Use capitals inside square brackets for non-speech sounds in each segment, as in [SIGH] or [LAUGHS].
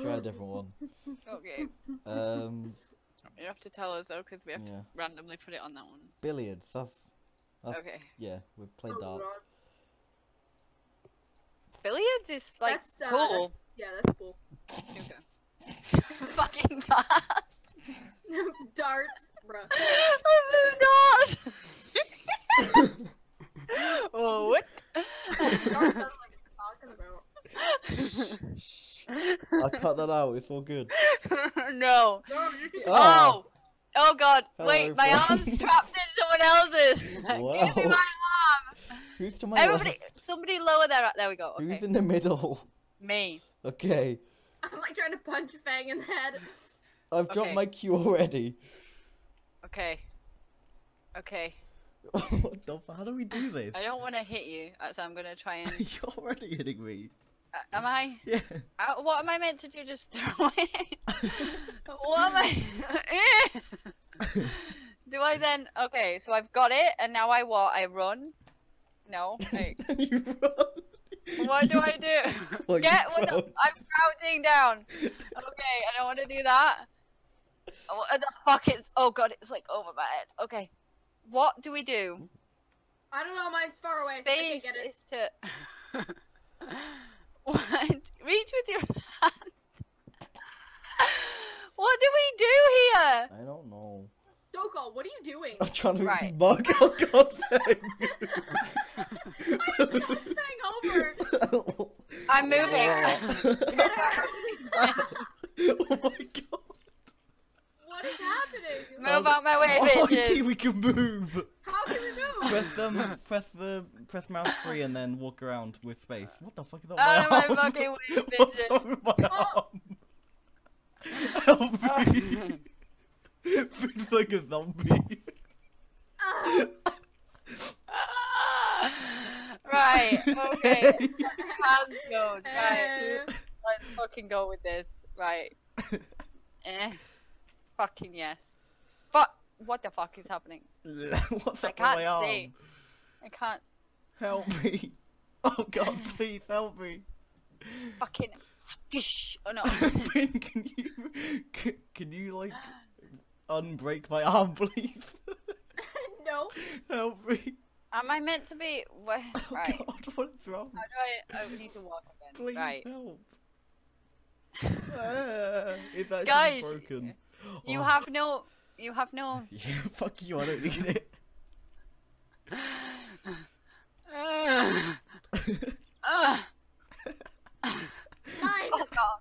Try a different one. [LAUGHS] Okay. Um, You have to tell us though, because we have yeah. to randomly put it on that one. Billiards. That's, that's Okay. yeah. We played Oh, darts. God. Billiards is like that's, uh, cool. that's- yeah, that's cool. Okay. [LAUGHS] Fucking darts. [LAUGHS] Darts, bruh. darts. oh, what? Darts sounds like talking about. [LAUGHS] I cut that out. It's all good. [LAUGHS] no. No, you can. Oh. Oh. Oh god. Hello, Wait, my friend. arm's trapped in someone else's. [LAUGHS] Give me my arm. Who's to my Everybody, left? somebody lower there. There we go. Who's in the middle? Me. Okay. I'm like trying to punch Feng in the head. I've dropped Okay. my cue already. Okay. Okay. what the How do we do this? I don't want to hit you, uh, so I'm gonna try and. You're already hitting me. Uh, am I? Yeah. Uh, what am I meant to do? Just throw [LAUGHS] it? what am I? [LAUGHS] do I then? Okay, so I've got it, and now I what? I run? No. I- [LAUGHS] you run. what do I do? Oh, you Get what the? I'm crouching down. Okay, I don't want to do that. What the fuck is? Oh god, it's like over my head. Okay, what do we do? I don't know, mine's far away. I can't Space get it. is to. [LAUGHS] what? Reach with your hand. [LAUGHS] what do we do here? I don't know. Sokol, what are you doing? I'm trying to Right. bug. Oh god, Feng over. I'm moving. Get [LAUGHS] oh my god. what is happening? Move out my way, Oh, I see bitches. we can move. How can we move? Press them. Press the press mouse three and then walk around with space. What the fuck is that? Out of my fucking [LAUGHS] way, What's bitches. wrong my Oh. [LAUGHS] arm? Help me! [LAUGHS] Feels like a zombie. Right. Okay. Hands go. Right. Let's fucking go with this. Right. Eh. Fucking yes. Fuck. What the fuck is happening? [LAUGHS] What's I up with my can't arm? see. I can't Help me! [LAUGHS] Oh god, [LAUGHS] please help me! fucking. Shh. Oh no. Fin, can you can, can you like unbreak my arm, please? no. help me! Am I meant to be? Where? Oh Right. god, what is wrong? How do I? I need to walk again. Please right. help! Ah, it's actually Guys, broken. You Oh, have no. You have no. [LAUGHS] Yeah, fuck you, I don't need it. Ugh. [LAUGHS] Ugh. Mine. Oh god.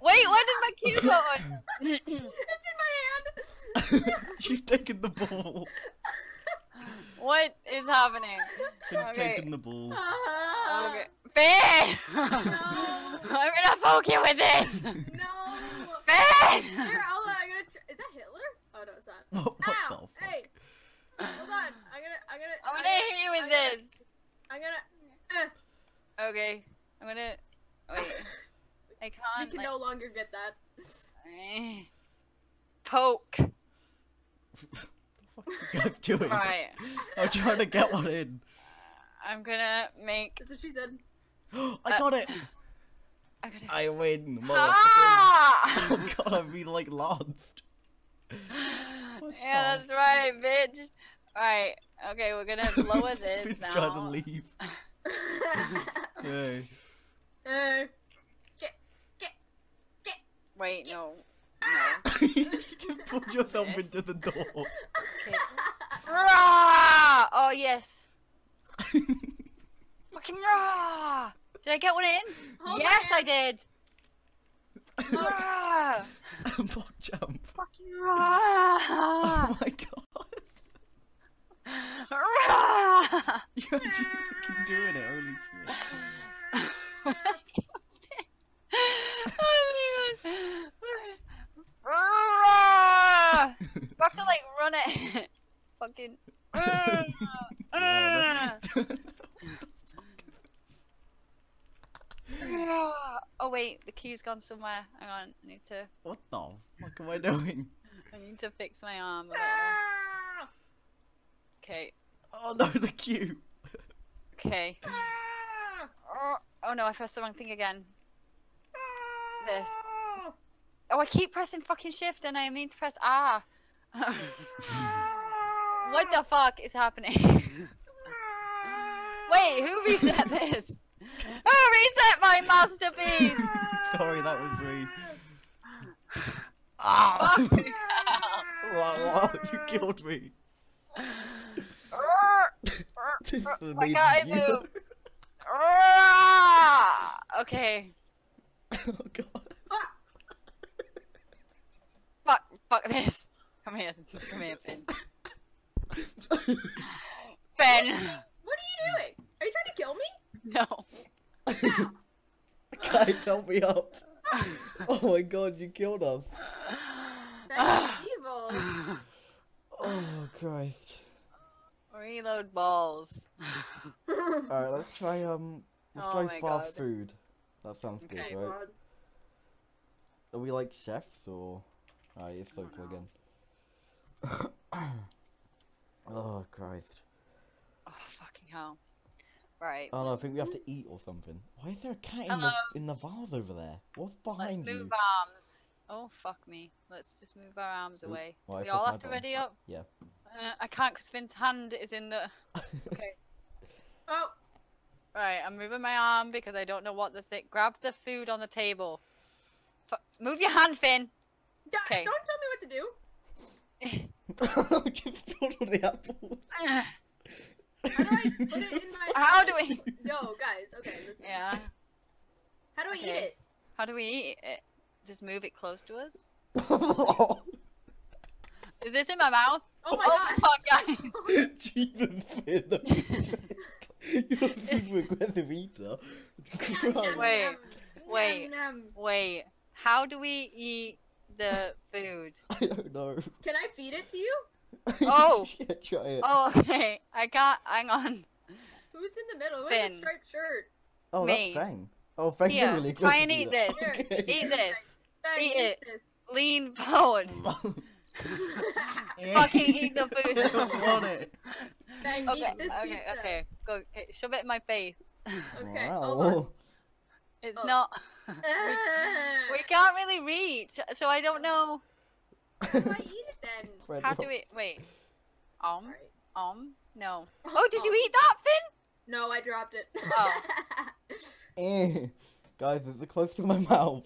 Wait, where did my cue [LAUGHS] go? it's in my hand. She's taken the ball. what is happening? Fin's Okay. taken the ball. Ah, Okay. Fin! No. I'm gonna poke you with this! No. Fin! Here, I'll, uh, I'm gonna. Ch- is that Hitler? Oh no, it's not. [LAUGHS] What, what Ow! the fuck? Hey. Hold on. I'm gonna. I'm gonna. I'm I'm gonna hit you with I'm this! Gonna, I'm gonna. Eh. Okay. I'm gonna. Wait. [LAUGHS] I can't. You can like, no longer get that. [LAUGHS] Poke. What the fuck are you guys doing? Right. I'm trying to get one in. I'm gonna make. That's what she said. [GASPS] I Uh, got it! I gotta. I win, motherfucker. Ah! [LAUGHS] Oh god, I've been like lanced. [SIGHS] What yeah, the that's right, bitch. Alright. Okay, we're gonna [LAUGHS] lower this Fin's now. trying to leave. [LAUGHS] Hey. Eh. Wait, no. No. you just pulled yourself Yes. into the door. Okay. Oh yes. Fucking rah! Did I get one in? Hold yes, my I did. Rah! Jump. Fucking rah! Oh my ah. [LAUGHS] oh god. Rah! [LAUGHS] You're actually fucking doing it, holy shit. oh my god. Rah! Have to like run it. [LAUGHS] Fucking. Yeah, Rah! the- [GASPS] oh wait, the key's gone somewhere. Hang on, I need to. what the fuck am I doing? [LAUGHS] I need to fix my arm. Ah! Okay, Oh no, the cue. okay. [LAUGHS] Ah! Oh, oh no, I pressed the wrong thing again. Ah! this. Oh, I keep pressing fucking shift and I mean to press R. [LAUGHS] what the fuck is happening? Wait, who reset this? Who [LAUGHS] reset my masterpiece? [LAUGHS] Sorry, that was me. [LAUGHS] Ah! Fucking wow, wow, you killed me. This is Why amazing. can't I move? Okay. oh god. Fuck. Fuck this. Come here. Come here, Ben. ben! What are you doing? Are you trying to kill me? No. Guys, help me up. Oh my god, you killed us. That's evil. Oh Christ. Reload balls. Alright, let's try um let's Oh try fast God. food. That sounds Okay. good, right? Are we like chefs or Alright, it's know. again. [COUGHS] oh Christ. Oh, fucking hell. Right. Oh no, I think we have to eat or something. Why is there a cat in the in the vase over there? What's behind Let's behind move arms. Oh, fuck me. Let's just move our arms Oop, away. why I we pressed all have to ready up? Yeah. Uh, I can't because Fin's hand is in the... [LAUGHS] Okay. Oh, Right, I'm moving my arm because I don't know what the thing... Grab the food on the table. Fu move your hand, Fin! God, Okay. don't tell me what to do. Just put on the apple. [LAUGHS] How do I put it in my? [LAUGHS] How do we... [LAUGHS] Yo, guys. Okay, listen. Yeah. How do I eat it? How do we eat it? Just move it close to us? [LAUGHS] Is this in my mouth? Oh my god! oh, god. fuck, guys. Jesus, Fin, that makes sense. You're a super aggressive eater. Christ. Wait, wait. Nom, nom. Wait, how do we eat the food? I don't know. Can I feed it to you? Oh. [LAUGHS] yeah, try it. Oh, okay. I can't. Hang on. Who's in the middle? Who has a striped shirt? oh, me. that's Feng. Oh, Feng's Here, a really try and eat eater. this. [LAUGHS] Okay. Eat this. Feng, Eat it. this. Lean forward. [LAUGHS] Fucking eat the food. I don't want it. Feng, Okay, eat this okay, pizza. okay. Go, okay, shove it in my face. Okay, wow. hold on. It's Oh. not. We can't really reach, so I don't know. How do I eat it then? [LAUGHS] Fred, How do we? Wait. Um. Alright. Um. No. [LAUGHS] Oh, did you eat that, Fin? No, I dropped it. Oh. [LAUGHS] Eh. Guys, is it close to my mouth?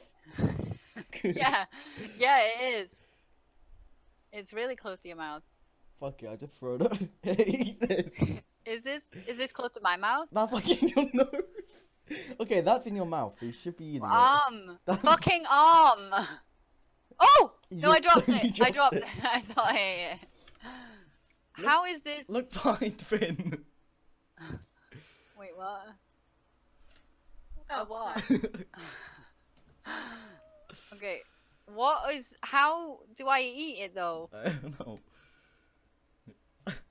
Yeah. Yeah, it is. It's really close to your mouth. Fuck it, I just threw it up. Eat this. Is this is this close to my mouth? That's like in your nose. Okay, that's in your mouth, so you should be eating it. Um. Fucking arm. Oh no! You- I dropped [LAUGHS] you it. I dropped dropped it. it. [LAUGHS] I thought I ate it. Look- How is this? Look behind [LAUGHS] Fin. Wait, what? Oh, A what? Okay. What is? How do I eat it though? I don't know.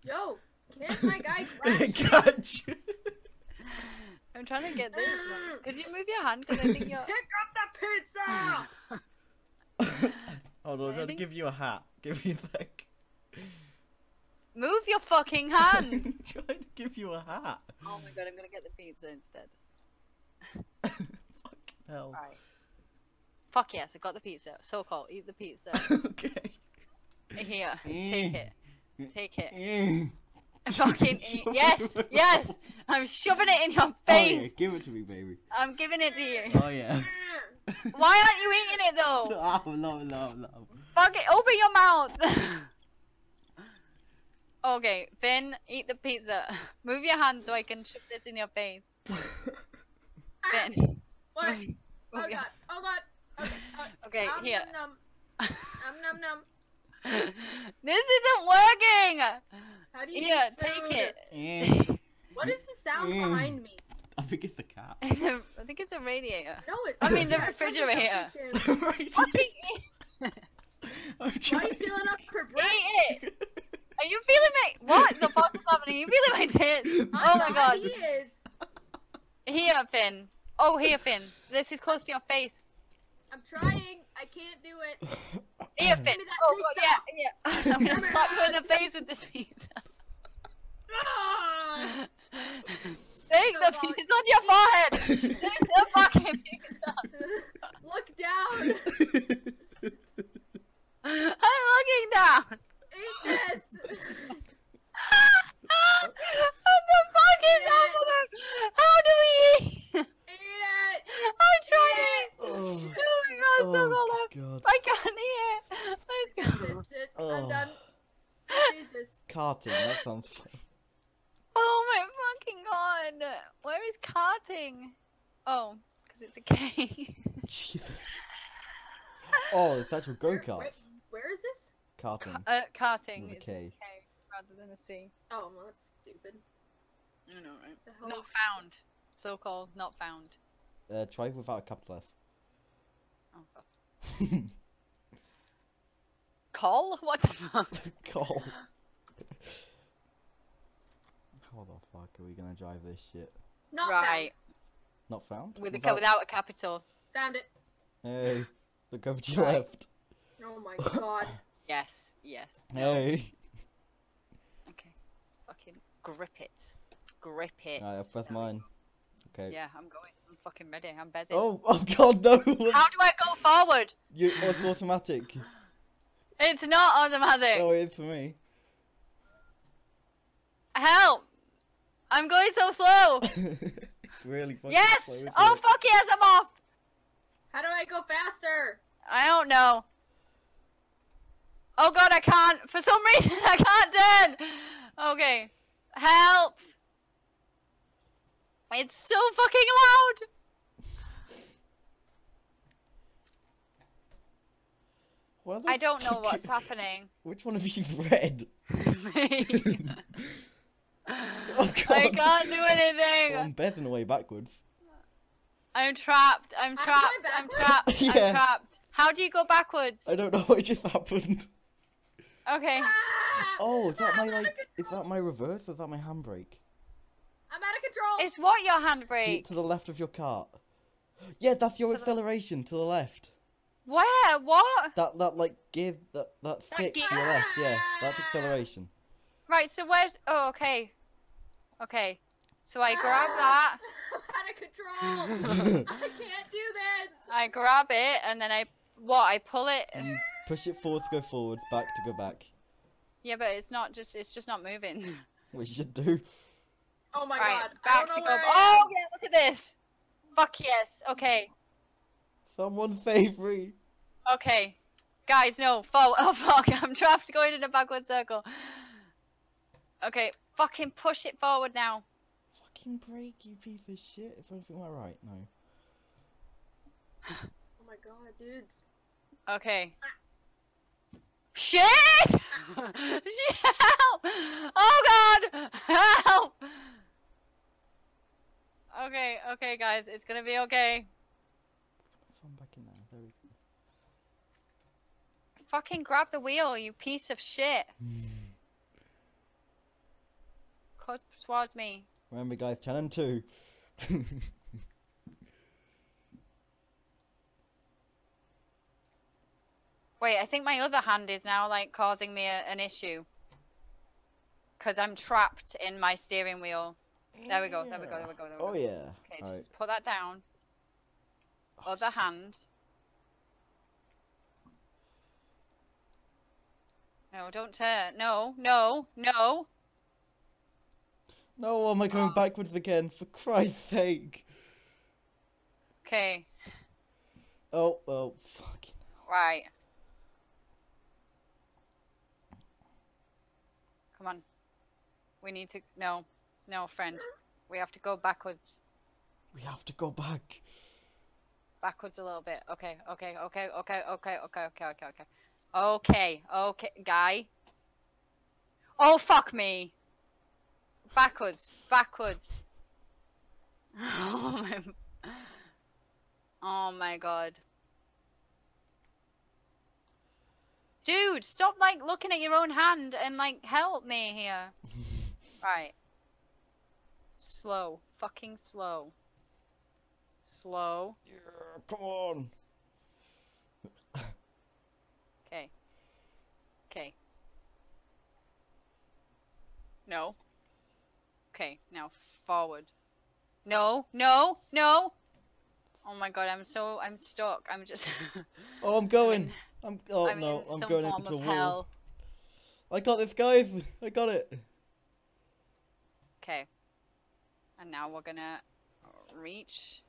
Yo, can't my guy crash it? Catch. I'm trying to get this one. Could you move your hand? Because I think you're. Pick up the pizza! [LAUGHS] Hold on, I'm I trying to think- give you a hat. [LAUGHS] Give me a sec. Move your fucking hand. [LAUGHS] I'm trying to give you a hat. oh my god! I'm gonna get the pizza instead. Fucking hell. Right. Fuck yes! I got the pizza. So cold. Eat the pizza. okay. Here. Take it. Take it. Eh. Fucking eat. Yes. Yes. I'm shoving it in your Oh yeah, face. give it to me, baby. I'm giving it to you. Oh yeah. Why aren't you eating it though? [LAUGHS] Oh no no no. Fuck it, open your mouth. [LAUGHS] okay, Fin, eat the pizza. [LAUGHS] Move your hand so I can shove this in your face. Fin. What? move Oh your- god, oh god. Okay, Okay, nom, here. Nom, nom. Nom, nom, nom. this isn't working. How do you Here, take it. Eh. What is the sound Mm. behind me? I think it's the cat. [LAUGHS] I think it's a radiator. No, it's I mean, the yeah, it's like a refrigerator. Dunkin'. Right. I'm Why are you trying. [LAUGHS] feeling up her breath? eat it. Are you feeling my what the fuck is happening? Are you feeling my tits? [LAUGHS] Oh my God, god. He is. Here, Fin. Oh, here, Fin. This is close to your face. I'm trying. I can't do it. Here, Fin. me Oh god, yeah, yeah. I'm gonna slap you in the face with this pizza. Ah! Take the so piece on your forehead! Take the [LAUGHS] fucking piece! [LAUGHS] Look down! [LAUGHS] I'm looking down! Eat this! the fuck is happening? How do we eat? Eat! I'm trying! Oh, my god, so oh, god. I can't eat it! Oh. I'm done. Oh. Jesus. Carting, That's sounds fun. Karting? Oh, because it's a K. [LAUGHS] Jesus. Oh, it's actual go Where- where- where is this? Karting. uh, karting With a is K. a K rather than a C. Oh, well, that's stupid. I know, right? The hell? Not found. So called not found. Uh, try without a capital Oh, fuck. F. [LAUGHS] Call? [LAUGHS] What the fuck? Call. How the fuck are we gonna drive this shit? Not right. Not found? With a, Without- without a capital. Found. Found it. Hey, look over to your Right. left. Oh my god. [LAUGHS] Yes, yes. no. Hey. Okay. Fucking grip it. Grip it. Alright, I've pressed There mine. Okay. Yeah, I'm going. I'm fucking ready. I'm busy. Oh, [LAUGHS] oh god, no! How do I go forward? You, oh, it's automatic. [GASPS] It's not automatic. Oh, it is for me. Help! I'm going so slow. [LAUGHS] it's really fucking yes! Oh it? fuck yes, I'm off. How do I go faster? I don't know. Oh god, I can't. For some [LAUGHS] reason, I can't turn. Okay. Help! It's so fucking loud. Why I don't know what's [LAUGHS] happening. Which one of you's red? Me. [LAUGHS] Oh [LAUGHS] god. I can't do Oh, I'm anything. bezzing away backwards. I'm trapped. I'm I'm trapped. I'm backwards? trapped. I'm [LAUGHS] trapped. How do you go backwards? I don't know what just happened. Okay. Ah! Oh, is that my I'm out of like? Is control. that my reverse or is that my handbrake? I'm out of control. It's what your handbrake? to the left of your cart. Yeah, that's your To the- acceleration to the left. Where? What? That that like give that that stick to your left. Yeah, that's acceleration. Right. So where's? Oh, okay. Okay. So I grab that. I'm [LAUGHS] out of control. [LAUGHS] I can't do this. I grab it and then I what? I pull it. you push it forward go forward, back to go back. Yeah, but it's not just. It's just not moving. [LAUGHS] We should do. Oh my right. god. I Back don't to know go. where I Oh yeah. Look at this. Fuck yes. Okay. Someone save me. Okay. Guys, no. Fo- oh fuck. I'm trapped going in a backward circle. Okay. Fucking push it forward now. Fucking break, you piece of shit. If everything went right, no. Oh my god, dudes. Okay. Ah. Shit! [LAUGHS] Help! Oh god! Help! Okay, okay, guys, it's gonna be okay. Phone back in there. There we go. Fucking grab the wheel, you piece of shit. Mm. Towards me. Remember, guys, 10 and 2. [LAUGHS] Wait, I think my other hand is now like causing me a, an issue. Cause I'm trapped in my steering wheel. There we go, there we go, there we go, there we Oh, go. yeah. Okay, Alright. just put that down. Oh, Other shit. hand. No, don't turn. No, no, no. No, am I going Oh. backwards again? For Christ's sake. Okay, Oh, well, fucking. right. Come on. We need to. No, no, friend. We have to go backwards. We have to go back. Backwards a little bit. Okay, okay, okay, okay, okay, okay, okay, okay, okay. Okay, okay, guy. Oh, fuck me. Backwards, backwards. Oh [LAUGHS] my. Oh my god. Dude, stop like looking at your own hand and like help me here. [LAUGHS] Right. Slow. Fucking slow. Slow. Yeah, come on. Okay. Okay. No. Okay, now forward. No, no, no! Oh my god, I'm so I'm stuck. I'm just [LAUGHS] Oh, I'm going. I'm. Oh I'm no, I'm going into a wall. hell. I got this, guys. I got it. Okay. And now we're gonna reach.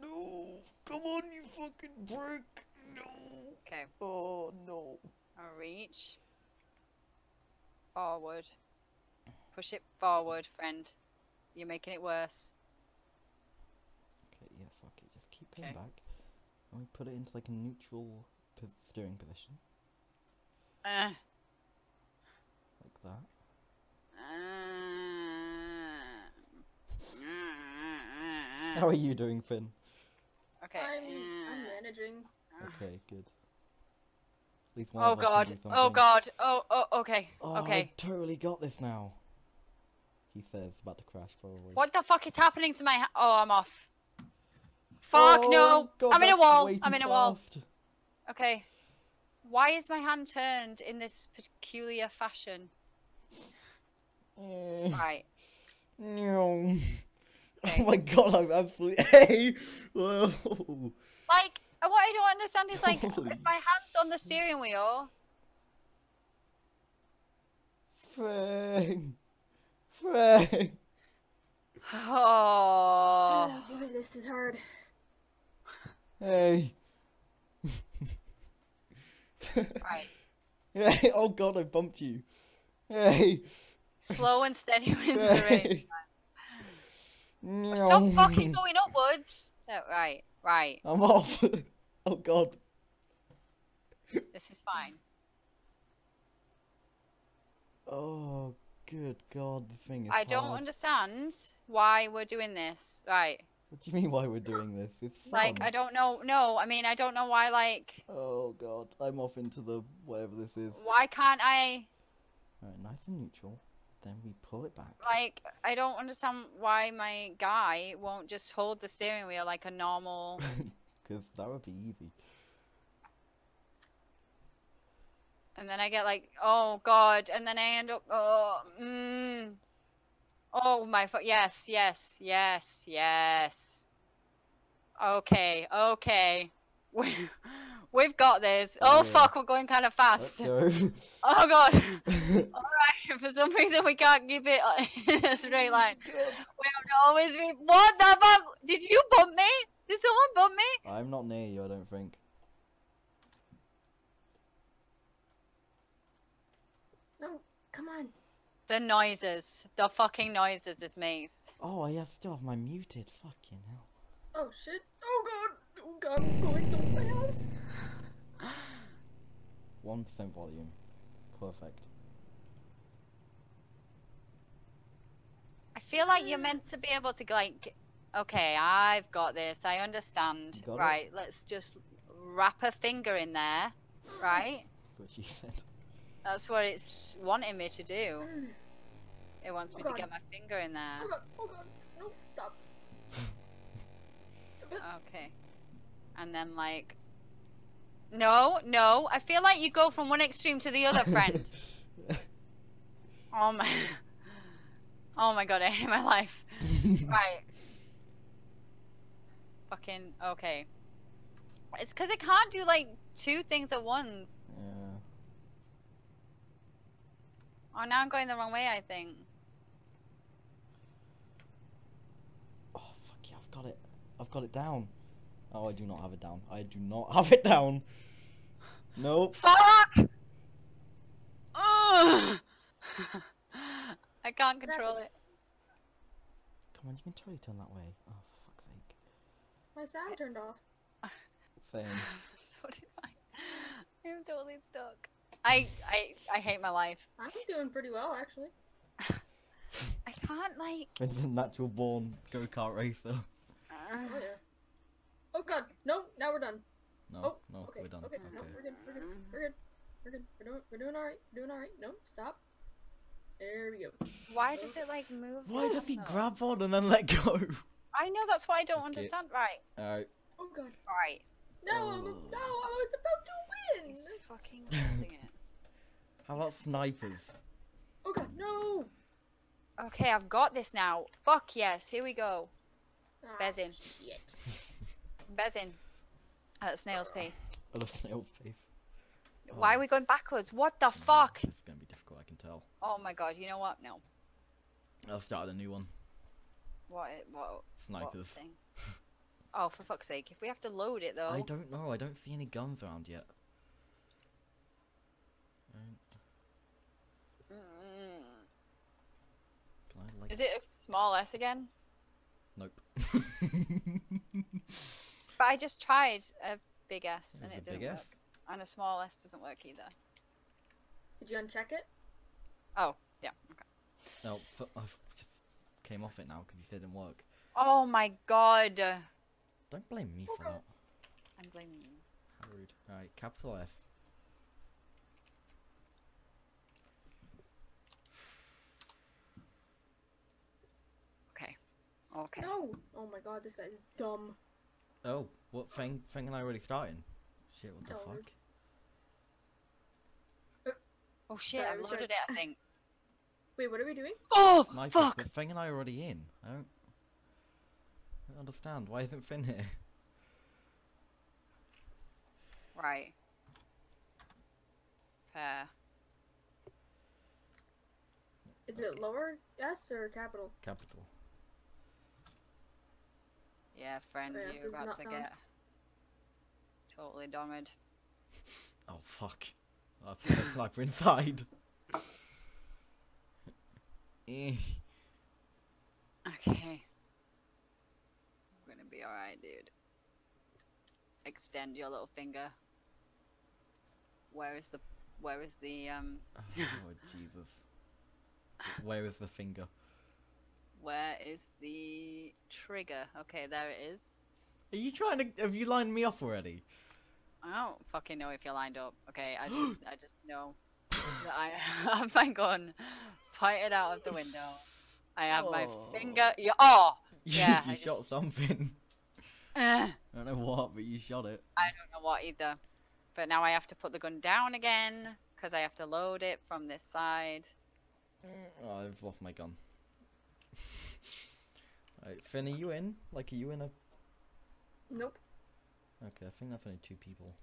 no! Come on, you fucking brick! No! Okay, Oh no! I'll reach. Forward. Push it forward, friend. You're making it worse. Okay, yeah, fuck it. Just keep going Okay. back. And we put it into like a neutral p- steering position. Uh, Like that. uh, How are you doing, Fin? Okay. I'm, I'm uh, managing. Okay, good. oh least one Oh of us can god. Oh god. Oh oh okay. Oh, okay. I totally got this now. He says, about to crash probably. What the fuck is happening to my Oh, I'm off. Fuck no. Oh, God, I'm in a wall. I'm in a wall. Okay. Why is my hand turned in this peculiar fashion? Eh. Right. No. [LAUGHS] Okay. Oh my god, I'm absolutely. [LAUGHS] Hey! Whoa. Like, uh, what I don't understand is like, Holy if my hand's on the steering wheel, Frank! Frank! oh, Oh boy, this is hard. Hey! right. Hey! Oh god, I bumped you. Hey! Slow and steady wins the race. Hey! Stop fucking going upwards. Oh, right, right. I'm off. [LAUGHS] oh god. This is fine. Oh, good god, the thing is. I don't understand why we're doing this. Right. What do you mean why we're doing this? It's fun. Like, I don't know. No, I mean, I don't know why, like, Oh god, I'm off into the whatever this is. why can't I, Alright, nice and neutral. Then we pull it back. like, I don't understand why my guy won't just hold the steering wheel like a normal. [LAUGHS] Because that would be easy. And then I get like, oh god, and then I end up, oh, mm, oh my, yes, yes, yes, yes. Okay, okay, [LAUGHS] we, we've got this. Oh Yeah. fuck, we're going kind of fast. go. [LAUGHS] Oh god. [LAUGHS] Alright, for some reason we can't keep it in a straight line. We have to always be. What the fuck? Did you bump me? Did someone bump me? I'm not near you, I don't think. No, come on. The noises. The fucking noises this makes. Oh, I have still have my muted. Fucking hell. Oh shit. Oh god. Oh god, I'm going so fast. [GASPS] One percent volume. Perfect. I feel like you're meant to be able to like. Okay, I've got this. I understand. You got it? Right, let's just wrap a finger in there. [LAUGHS] Right? That's what she said. That's what it's wanting me to do. [SIGHS] It wants me Oh to get my finger in there. Oh god. Oh god. No, stop. Stop it. Okay. And then like No, no. I feel like you go from one extreme to the other, friend. [LAUGHS] oh my [LAUGHS] Oh my god, I hate my life. [LAUGHS] Right. Fucking okay. It's cause it can't do like two things at once. yeah. Oh now I'm going the wrong way, I think. Oh fuck yeah, I've got it. I've got it down. Oh, I do not have it down. I do not have it down. Nope. Fuck! Ugh! [LAUGHS] I can't control it. Come on, you can totally turn that way. Oh, for fuck's sake. My sound turned off. Same. [LAUGHS] so did I. [LAUGHS] I'm totally stuck. I I I hate my life. I'm doing pretty well actually. I can't like. [LAUGHS] It's a natural born go kart racer. Oh yeah. Oh god. No, now we're done. No, Oh, no, okay. we're done. Okay, no, we're good. We're good. We're good. We're good. We're doing. We're doing all right. We're doing all right. No, stop. There we go. Why does it like move? Why does he though? grab on and then let go? [LAUGHS] I know that's why I don't Okay. understand. Right, Alright. Oh god. right. No, I'm, Oh. no, I was about to win. He's fucking holding it. How about snipers? Oh god, no. Okay, I've got this now. Fuck yes, here we go. Ah, Bezin. Shit. [LAUGHS] Bezin. At snail's pace. At a snail's pace. Why are we going backwards? What the fuck? It's gonna be difficult, I can tell. Oh my god, you know what? No. I'll start a new one. What? i- What? What Snipers. thing? [LAUGHS] Oh, for fuck's sake! If we have to load it though. I don't know. I don't see any guns around yet. Um, Mm. Can I like? Is it a small S again? Nope. [LAUGHS] But I just tried a big S It and it a didn't work. F. And a small S doesn't work either. Did you uncheck it? Oh, yeah. Okay. No, f- I f- just came off it now because you said it didn't work. Oh my god. Don't blame me for that. I'm blaming you. How rude. Alright, capital F. Okay. Okay. No. Oh my god, this guy's dumb. Oh, what thing? Thing and I already starting? Shit, what the No. fuck? Oh shit, Sorry, I've we should- loaded it, I think. [LAUGHS] Wait, what are we doing? Oh, Sniper, fuck! but Thing and I are already in. I don't, I don't understand. Why isn't Fin here? Right. Fair. Is it lower S or capital? Capital. Yeah, friend, you're so about to found. get totally domed. [LAUGHS] Oh fuck. I thought a sniper inside. [LAUGHS] Eh. Okay. We're gonna be alright, dude. Extend your little finger. Where is the where is the um Oh Lord [LAUGHS] Jesus. Where is the finger? where is the trigger? Okay, there it is. Are you trying to? Have you lined me up already? I don't fucking know if you're lined up. Okay, I [GASPS] just I just know that I have my gun pointed out of the window. I have my Oh. finger. Yeah, oh, [LAUGHS] Yeah, you I shot just- something. [LAUGHS] eh, I don't know what, but you shot it. I don't know what either. But now I have to put the gun down again because I have to load it from this side. Oh, I've lost my gun. [LAUGHS] Right, Fin, are you in? Like, are you in a? Nope. Okay, I think that's only two people.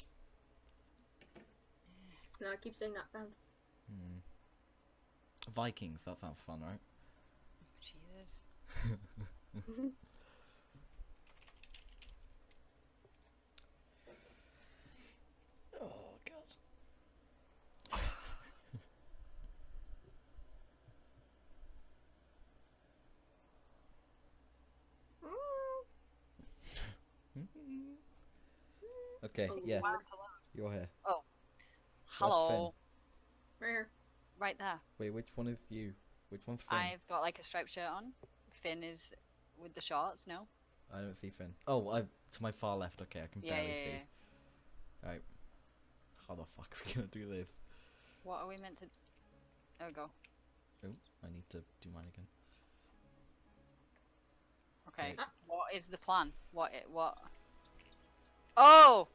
No, I keep saying not found. Hmm. Vikings. That sounds fun, right? Jesus. [LAUGHS] okay, Oh, yeah, Wow, it's a lot. you're here. Oh. Hello. Right here. Right there. Wait, which one is you? Which one's Fin? I've got like a striped shirt on. Fin is with the shorts, no? I don't see Fin. Oh, I to my far left. Okay, I can Yeah, barely yeah, see. yeah. Right. How the fuck are we gonna do this? What are we meant to? There we go. Oh, I need to do mine again. Okay. What is the plan? What? It, what? Oh!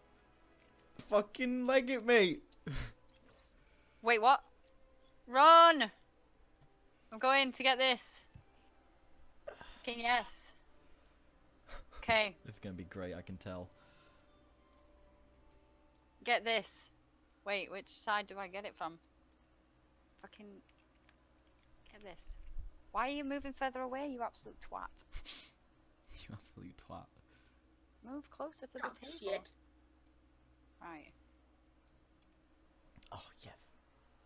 Fucking leg it, mate. Wait, what? Run! I'm going to get this. Fucking yes. Okay, [LAUGHS] it's gonna be great. I can tell. get this. Wait, which side do I get it from? Fucking. Get this. Why are you moving further away, you absolute twat? [LAUGHS] you absolute twat. Move closer to the Oh, table. shit. Right. Oh yes.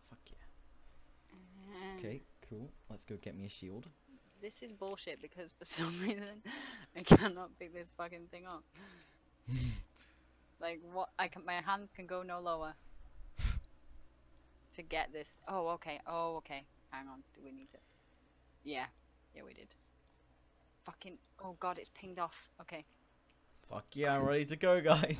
Fuck yeah. Uh, Okay, cool. Let's go get me a shield. This is bullshit because for [LAUGHS] some reason I cannot pick this fucking thing up. [LAUGHS] Like what? I can. My hands can go no lower. to get this. Oh, okay. Oh, okay. Hang on. Do we need to? Yeah. Yeah, we did. Fucking. Oh god, it's pinged off. Okay. Fuck yeah, I'm ready to go, guys.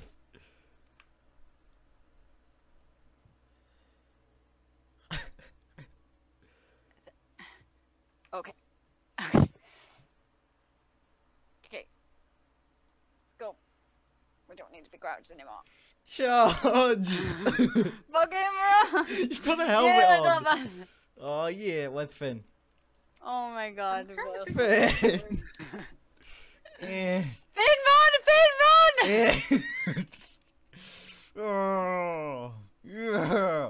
Okay. [LAUGHS] Okay. Okay. Let's go. We don't need to be grouched anymore. Charge! [LAUGHS] Fucking run! you put a helmet yeah, on. not. [LAUGHS] Oh yeah, where's Fin? Oh my god. I'm trying to what- figure out what's Fin. going Eh. Fin, run! Fin, run! Eh. oh. Yeah.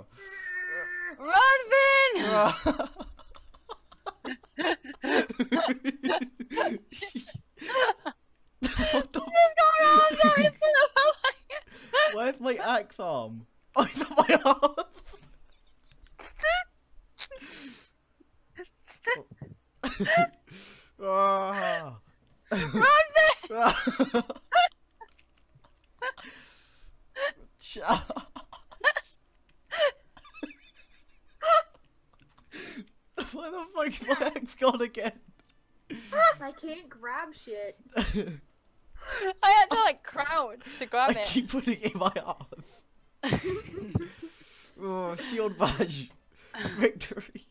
Run, Fin! what the f- going on? Where's my axe arm? Oh, it's on my arse! ah. Run there! [LAUGHS] Where the fuck is my axe gone again? I can't grab shit. [LAUGHS] I had to like crouch to grab I it. keep putting it in my arse. [LAUGHS] Oh, shield badge. [LAUGHS] Victory.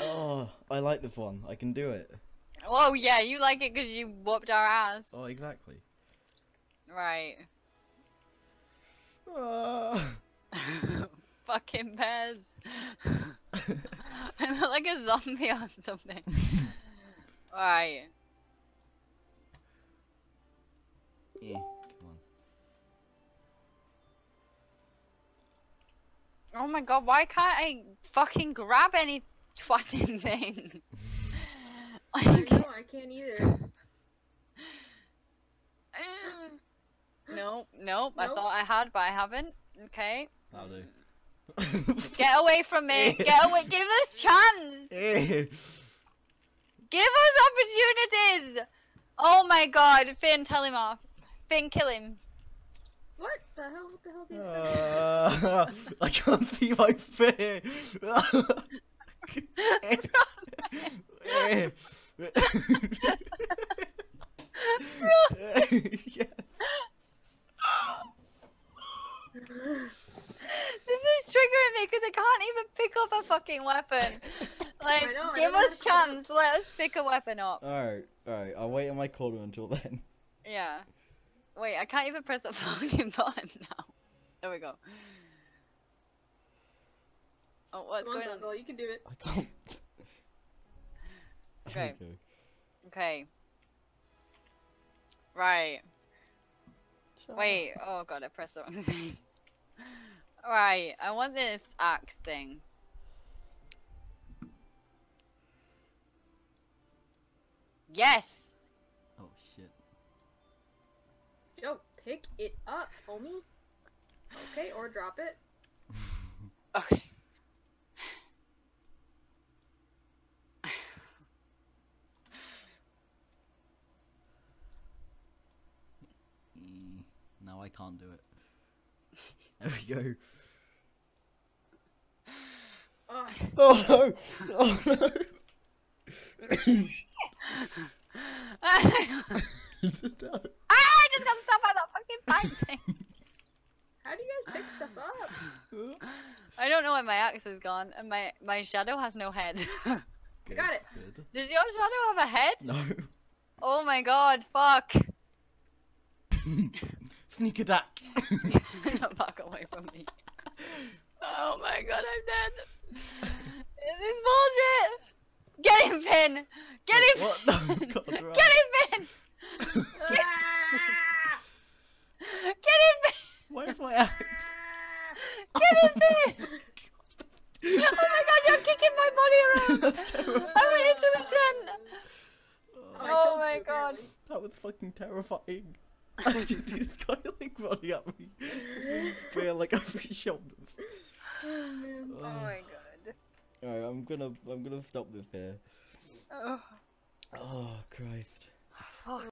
Oh, I like this one. I can do it. oh yeah, you like it because you whooped our ass. Oh, exactly. Right. Ah. Fucking bears. I [LAUGHS] look [LAUGHS] like a zombie or something. [LAUGHS] Right. Yeah, come on. Oh my god, why can't I fucking grab any twatting thing? I like, know, I can't either. nope, nope. I thought I had, but I haven't. Okay. That'll do. [LAUGHS] Get away from me. [LAUGHS] Get away. Give us chance. [LAUGHS] Give us opportunities. Oh my god. Fin, tell him off. Fin, kill him. What the hell? What the hell do you expect? Uh, I can't see my spear. Eh. yes. This is triggering me because I can't even pick up a fucking weapon. [LAUGHS] Like, I know, give don't us how chance. Let us pick a weapon up. Alright, alright. I'll wait in my corner until then. [LAUGHS] Yeah. Wait, I can't even press the [LAUGHS] fucking button now. There we go. Oh, what's Come going on? Tungle, you can do it. I can't. Okay. There we go. Okay. Right. Wait. Oh god, I pressed the wrong thing. Right. I want this axe thing. Yes. Oh shit. Yo, pick it up, homie. Okay, or drop it. [LAUGHS] Okay. Mm, No, I can't do it. There we go. Ugh. Oh no! Oh no! ah! No. I just got stuck by that fucking pipe thing. How do you guys pick stuff up? I don't know where my axe has gone, and my my shadow has no head. [LAUGHS] Good, got it. Good. Does your shadow have a head? No. Oh my god, fuck. [LAUGHS] Sneak attack. [LAUGHS] Back away from me. Oh my god, I'm dead. This is bullshit. Get him, Fin. Get him. What? No, Fin. God, [LAUGHS] Get him, Fin. Ah! [LAUGHS] Get him, Fin. Where's my axe? Get him, Fin. Oh my god, you're kicking my body around. That's terrifying. I went into the tent. Oh, Oh my god. that was fucking terrifying. I just see this guy like running at me. [LAUGHS] Feel like [LAUGHS] over his shoulders. Oh. Oh my god. Alright, I'm gonna I'm gonna stop this here. Oh. Oh Christ. Fuck.